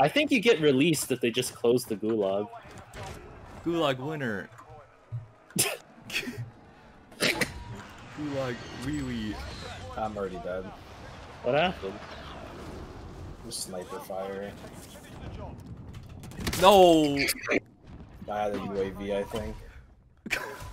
I think you get released if they just close the gulag. Gulag winner. Gulag really. I'm already dead. What happened? I'm sniper firing. No! I had a UAV, I think.